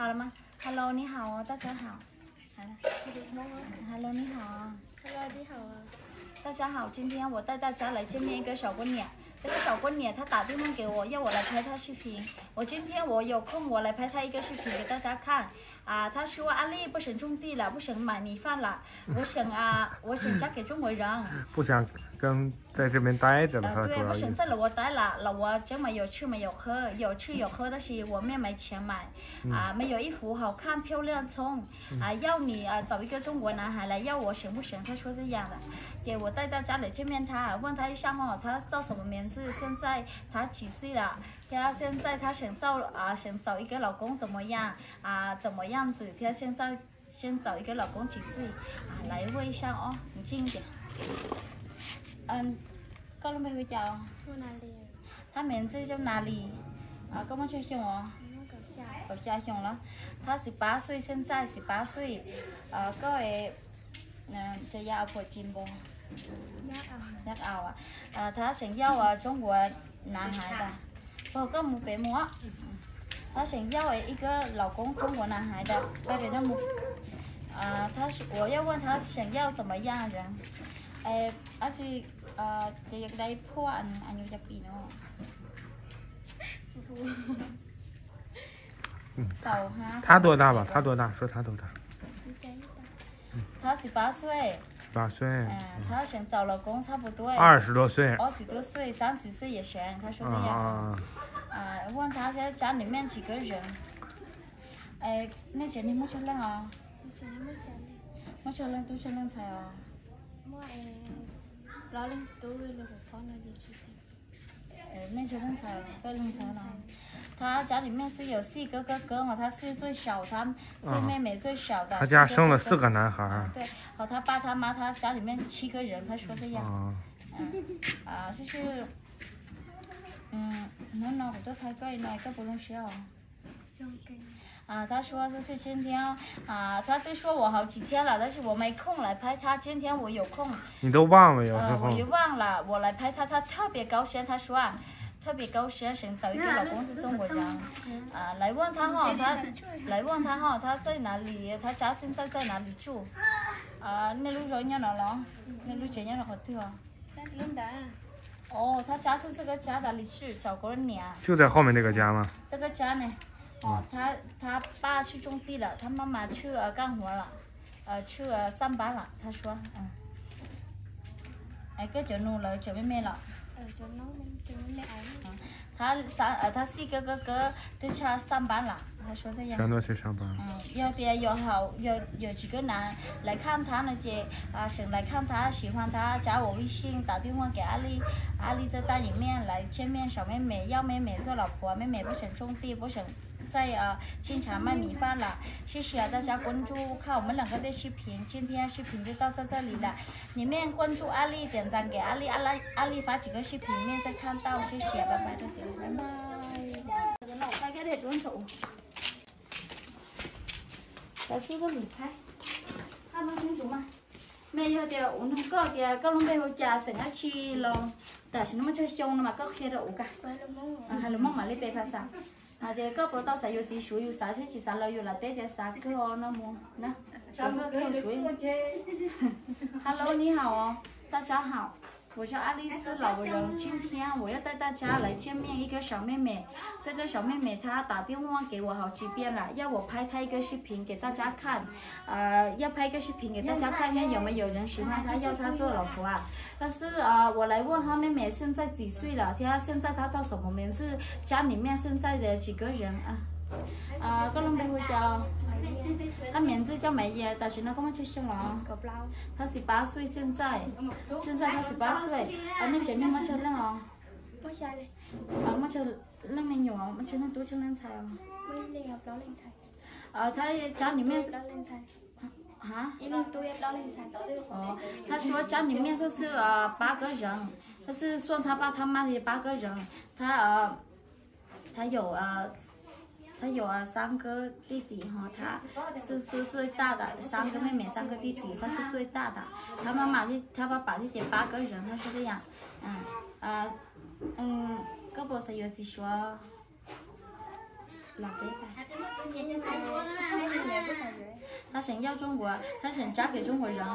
好了吗？Hello，你好哦，大家好。好了，Hello，你好啊。Hello，你好啊。大家好，今天我带大家来见面一个小姑娘。这个小姑娘她打电话给我，要我来拍她视频。我今天我有空，我来拍她一个视频给大家看。啊，他说阿丽不想种地了，不想买米饭了，我想啊，我想嫁给中国人。不想跟在这边待着了，呃，对。不想在老挝待了，老挝这么有吃没有喝，有吃有喝，但是我们没钱买，啊，没有衣服好看漂亮穿，啊，要你啊找一个中国男孩来要我行不行？他说这样的，给我带到家里见面他，问他一下哦，他叫什么名字？现在他几岁了？他现在他想找啊想找一个老公怎么样？啊，怎么样子，他现在先找一个老公几岁啊？来问一下哦，你近一点。嗯，高龙妹会讲。住哪里？他名字叫哪里？啊，高梦秋熊哦。ở xa xong lắm ta sẽ bá suy sinh ra sẽ bá suy à, có ấy sẽ giao của chim bò nhắc ảo à ta sẽ giao ở trong của nàng hải ta có một cái múa 别母，他想要一个老公中国男孩的，带给他母。啊，他是我要问他想要怎么样人？哎，而且啊，จะอยากได้พ่ออันอายุจะปีเนาะสาวห้า 他多大吧？他多大？说他多大？ ดีใจที่ตา 他十八岁，十八岁，嗯，他想找老公差不多二十多岁。二十多岁、三十岁也行。他说啊这样。啊！ 啊，问他现家里面几个人？哎，那姐你莫出来啊！莫出来，莫出来！莫出来，都出来才哦。莫哎，老林都为了我放那点事情。哎，那出来才，不出啥了。他家里面是有四个哥哥嘛，他是最小，他是妹妹最小的。他家生了四个男孩。对，和，他爸他妈他家里面七个人，他说这样。啊、嗯，啊，就是。嗯，能拿好多牌盖呢，都不用笑。想给啊，他说这是今天啊，他都说我好几天了，但是我没空来拍他。今天我有空。你都忘了有、呃。我又忘了，我来拍他，他特别高兴。他说啊，特别高兴，想找一个老公是送我家。啊，来问他哈，他来问他哈，他在哪里？他家现在在哪里住？啊，那路人家哪了？那路人家哪好对啊？龙。哦，他家是这个家哪里去？小姑娘。就在后面那个家吗？这个家呢？哦，他他爸去种地了，他妈妈去呃干活了，呃去呃上班了。他说，嗯，哎，哥就弄了，姐妹妹了。呃，弄，妹妹哎。他三呃，他四个哥哥都去上班了，他说这样。全都去上班。嗯，要的有好有有几个男来看他那些啊，想来看他，喜欢他，加我微信，打电话给阿丽，阿丽在大里面来见面，小妹妹要妹妹做老婆，妹妹不想种地，不想再啊经常卖米饭了。谢谢大家关注，看我们两个的视频，今天视频就到在这里了，里面关注阿丽，点赞给阿丽，阿拉阿丽发几个视频，里面再看到，谢谢，拜拜，再见。 바이바이. 자, 수건 밑에. 한번 좀 줘봐. 매일 때 오늘 거 kia có luôn bây giờ trà sẽ ngắt chi lòng tại sao nó mới chơi xong mà có khi đâu cả hay là mong mà lấy bê pha sao à thì có bộ tao sẽ vô tí suối vô xả sẽ chỉ xả lâu vô là tết để xả cứ on nó mua nè xả cứ suối hello ni hào ta cháu hào 我叫爱丽丝老人，今天我要带大家来见面一个小妹妹。这个小妹妹她打电话给我好几遍了，要我拍她一个视频给大家看，呃，要拍一个视频给大家看看有没有人喜欢她，要她做老婆啊。但是啊、我来问她妹妹现在几岁了，她现在她叫什么名字？家里面现在的几个人啊？啊，个龙背会叫，他名字叫梅耶，但是呢，我们去新郎，他十八岁现在，现在他十八岁，俺们前面没吃冷哦，俺们吃冷面牛，俺们吃那多吃冷菜哦，没冷啊，不冷菜，呃，他家里面。hả? Ờ, ta số trong những miếng thật sự là ba cái rừng, thật sự xuống tháp ba tháp ma thì ba cái rừng, ta ta có 他，有。啊三个弟弟哈，他是是最大的，三个妹妹，三个弟弟，他是最大的。他妈妈的，他爸爸的点八个人，他是这样，嗯啊嗯，胳膊上有几说，老对吧？她想要中国，他想嫁给中国人。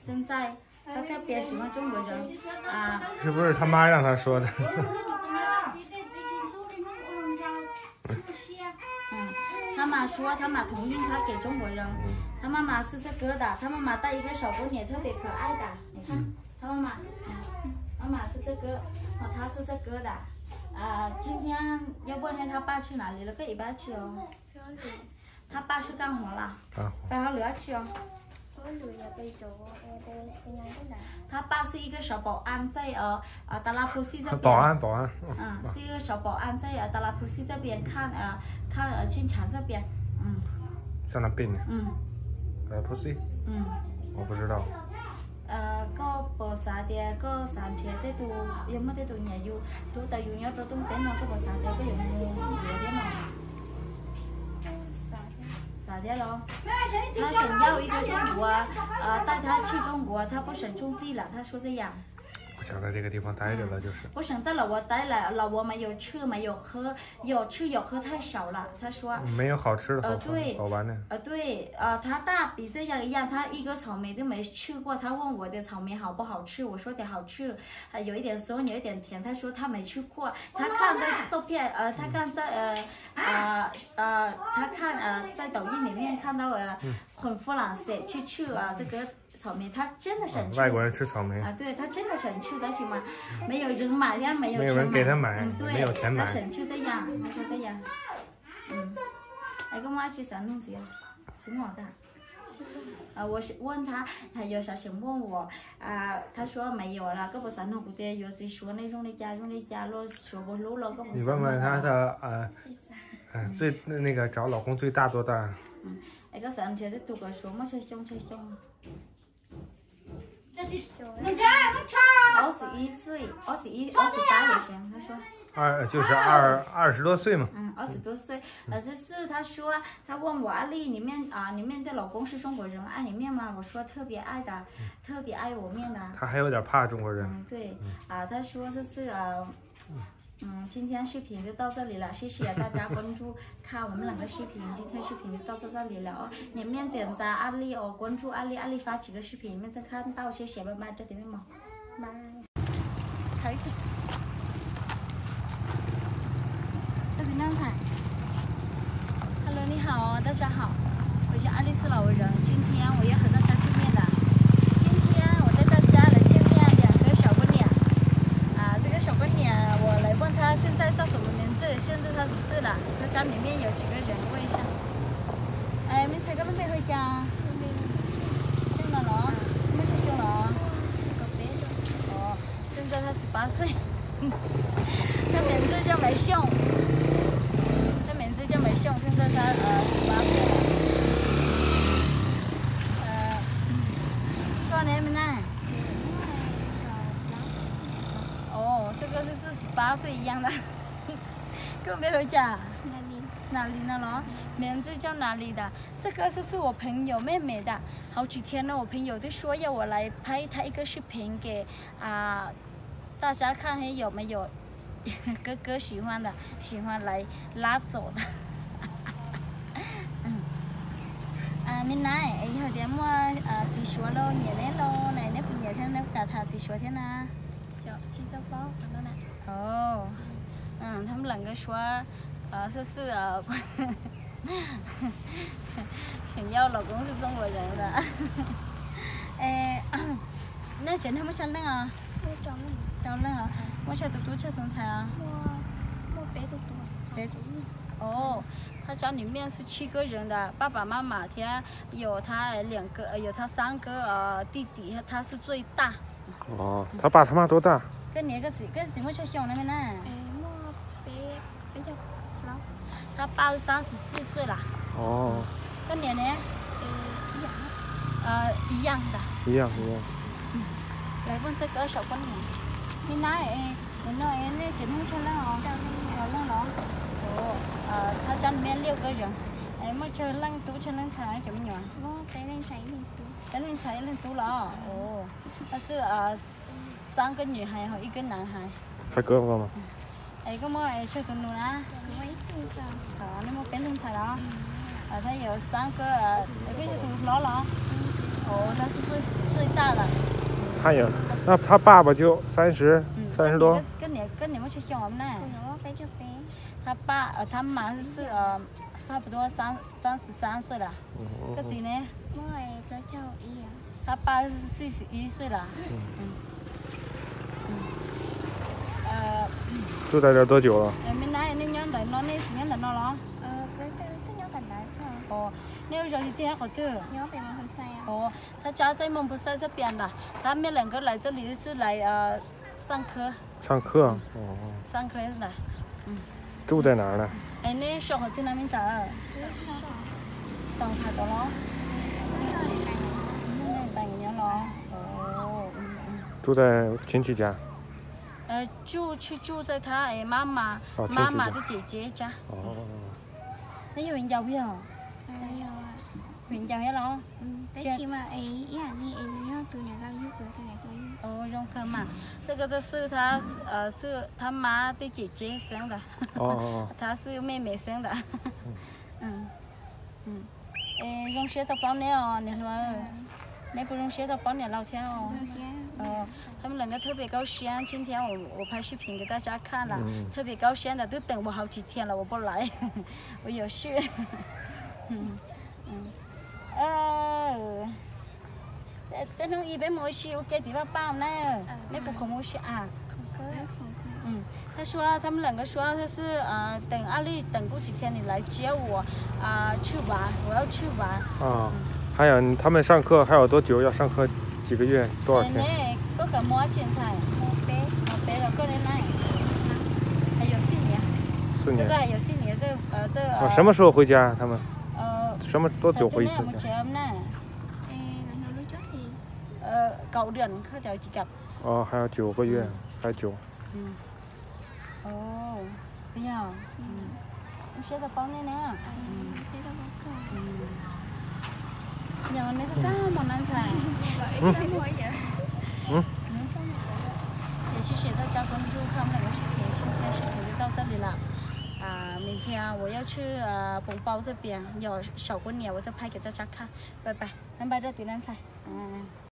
现在他特别喜欢中国人啊。是不是他妈让他说的？嗯，他妈说他妈同意他给中国人。他妈妈是这个的，他妈妈带一个小姑娘，特别可爱的。你看，他妈妈，妈妈是这个，哦，他是这个的。啊，今天要问下他爸去哪里了？跟一半去哦。他爸去干活了。干活。带他女去哦。他爸是一个小保安，在呃呃达拉普西这边。保安，保安。嗯，是一个小保安，在呃达拉普西这边看呃看呃进厂这边，嗯。在那边呢。嗯。达拉普西。嗯。我不知道。呃，có bò xà thì có sản chế tới tụ, nhưng mà tới tụ nhà du, tụ tại du nhớ rồi tung tên nó có bò xà thì có dùng mua nhiều đấy mà. 咋的了？他想要一个中国，呃，带他去中国，他不想种地了，他说这样。不想在这个地方待着了，就是。不想在老挝待了，老挝没有吃，没有喝，有吃有喝太少了。他说。没有好吃的，呃，对，好玩的。呃，对，呃，他大比这样一样，他一个草莓都没吃过。他问我的草莓好不好吃，我说的好吃，呃，有一点酸，有一点甜。他说他没吃过，他看的照片，呃，他看在呃呃呃，他看呃在抖音里面看到呃很弗朗色去吃啊这个。草莓，他真的想吃。外国人吃草莓啊，对他真的想吃，但是嘛，没有人买呀，没有没有人给他买，嗯，没有钱买。他想吃这样，他说这样，嗯，那个妈去三弄子呀，什么的？啊，我是问他，他有啥想问我啊？他说没有了，个不三弄不得，有自说那种的家，用的家了，说不录了，个不。你问问他的呃，嗯，最那个找老公最大多大？嗯，那个三天的读个说，么吃香吃香。二十一岁，二十一、二十八也行。他说，二就是二二十多岁嘛。嗯，二十多岁。呃，就是他说，他问我阿丽你面啊，你面的老公是中国人，爱你面吗？我说特别爱的，特别爱我面的。他还有点怕中国人。嗯，对。啊，他说这是啊。嗯，今天视频就到这里了，谢谢 大家关注看我们两个视频。今天视频就到这这里了哦，你面点赞阿丽哦，关注阿丽，阿丽发几个视频，你们再看到，谢谢，拜拜，再点么，拜。开始。这是靓仔 hello 你好大家好我叫爱丽丝老人今天我要和大家见面了今天我带大家来见面两个小姑娘。啊这个小姑娘我来问她现在叫什么名字现在她十岁了她家里面有几个人问一下。哎你们采个妹妹回家。凶了咯？没是凶了？哦，现在他十八岁。他名字叫梅秀。他名字叫梅秀，现在他呃十八岁了。呃，多少年没来？这个是四十八岁一样的，跟没回家。哪里？哪里呢？咯？名字叫哪里的？这个是是我朋友妹妹的，好几天了，我朋友都说要我来拍他一个视频给啊大家看，还有没有哥哥喜欢的，喜欢来拉走的。嗯。啊，明奶，以后点么啊？自说咯，年年咯，奶奶不年天那搞他自说天呐。哦，嗯，他们两个说，呃，说是呃，想要老公是中国人的，哎，那今天没上任啊？没上任。我晓得多吃生菜啊。我我白多多。白多。哦，他家里面是七个人的，爸爸妈妈，他有他两个，有他三个呃弟弟，他是最大。哦，他爸他妈多大？跟你个子跟什么小小那边呢？哎，我比比较老。他爸三十四岁了。哦。跟你呢？呃，一样。呃，一样的。一样一样。嗯。来问这个小姑娘，你哪哎？你那哎那结婚去了哦？好了了。哦，呃，他家里面六个人，哎，么吃冷都吃冷菜怎么样？我白冷菜一冷都。白冷菜一冷都了哦。他是呃。三个女孩和一个男孩。他哥哥吗？哎，个么哎，吃顿路啦？我一顿噻。好，那么变成菜了。啊，他有三个，呃那个就都老了。哦，他也，那他爸爸就三十嗯，三十多，跟你跟你们是小呢。Con nó bé cho bé 他爸呃，他妈是呃，差不多三三十三岁了。嗯个子呢？Mới này bé cho ý à 他爸是四十一岁了。嗯。嗯。呃，住在这多久了。哦，好哦，他家在蒙布赛这边的，他们两个来这里是来呃上课，上课。哦，上课是哪？嗯。住在哪儿呢？哎，那小孩在那边找 sao 上他的咯，Tới rồi lại này 那等人咯。哦，嗯嗯。住在亲戚家。呃，住去住在他哎妈妈妈妈的姐姐家，哦，那有人教不要，Ờ, rồi à 有人教要咯。Ừ, tới Dạ. khi mà ấy ý là đi ấy nhớ từ nhà lao giúp rồi từ nhà lao giúp 哦，用课嘛，这个的是他呃是他妈的姐姐生的，哦哦她是妹妹生的，嗯嗯，诶，用舌头那不用舌头帮你聊天哦。哦，他们两个特别高兴，今天我我拍视频给大家看了，嗯。特别高兴的，都等我好几天了，我不来，我有事。嗯嗯，呃，等等侬一边没事，我给地方包呢，那不可没事啊。嗯，他说他们两个说他是呃等阿丽等过几天你来接我啊、去玩，我要去玩。啊，还有他们上课还有多久？要上课几个月？多少哎天？那个个摸剪彩，một bé 我背了过来来，还有四年。四年这个。还有四年，这呃这啊，呃什么时候回家？他们呃，什么多久回一次我家？呃，九年佢就至及，哦，还有九个月，还有九。嗯，哦，不要，嗯，你写到包呢呢，ờ, sẽ đâu có cơ 嗯，然后那个啥么难菜，Gọi sao mỗi vậy 也谢谢大家关注看我们两个视频，今天视频就到这里了。啊，明天啊我要去呃红包这边有小过年，我再拍给大家看，拜拜，拜拜，这点亮菜，嗯。